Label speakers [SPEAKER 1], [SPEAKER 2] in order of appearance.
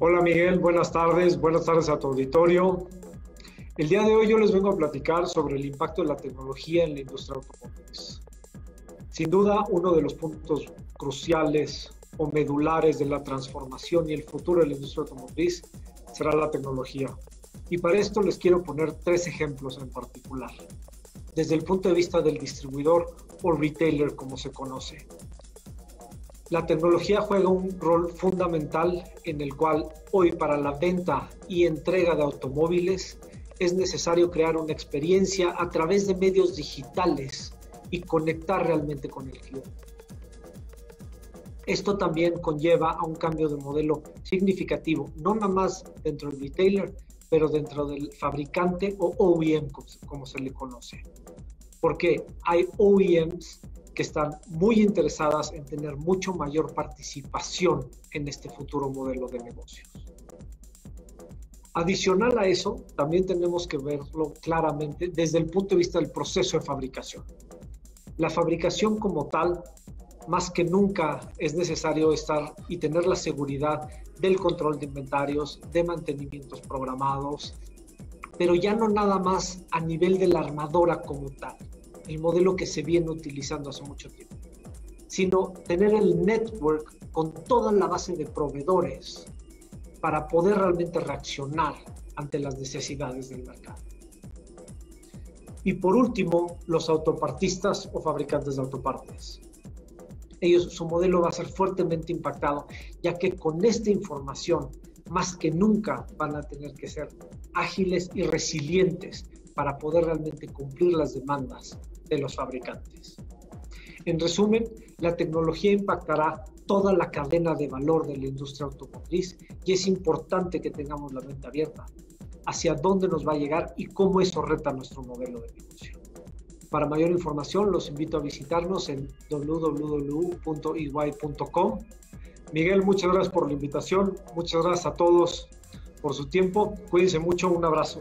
[SPEAKER 1] Hola Miguel, buenas tardes, buenas tardes a tu auditorio. El día de hoy yo les vengo a platicar sobre el impacto de la tecnología en la industria automotriz. Sin duda, uno de los puntos cruciales o medulares de la transformación y el futuro de la industria automotriz será la tecnología. Y para esto les quiero poner tres ejemplos en particular. Desde el punto de vista del distribuidor o retailer, como se conoce. La tecnología juega un rol fundamental en el cual hoy para la venta y entrega de automóviles es necesario crear una experiencia a través de medios digitales y conectar realmente con el cliente. Esto también conlleva a un cambio de modelo significativo, no nada más dentro del retailer, pero dentro del fabricante o OEM, como se le conoce. Porque hay OEMs que están muy interesadas en tener mucho mayor participación en este futuro modelo de negocios. Adicional a eso, también tenemos que verlo claramente desde el punto de vista del proceso de fabricación. La fabricación como tal, más que nunca es necesario estar y tener la seguridad del control de inventarios, de mantenimientos programados, pero ya no nada más a nivel de la armadora como tal, el modelo que se viene utilizando hace mucho tiempo, sino tener el network con toda la base de proveedores para poder realmente reaccionar ante las necesidades del mercado. Y por último, los autopartistas o fabricantes de autopartes. Ellos, su modelo va a ser fuertemente impactado, ya que con esta información, más que nunca, van a tener que ser ágiles y resilientes para poder realmente cumplir las demandas de los fabricantes. En resumen, la tecnología impactará toda la cadena de valor de la industria automotriz y es importante que tengamos la mente abierta hacia dónde nos va a llegar y cómo eso reta nuestro modelo de negocio. Para mayor información, los invito a visitarnos en www.iguay.com. Miguel, muchas gracias por la invitación. Muchas gracias a todos por su tiempo. Cuídense mucho. Un abrazo.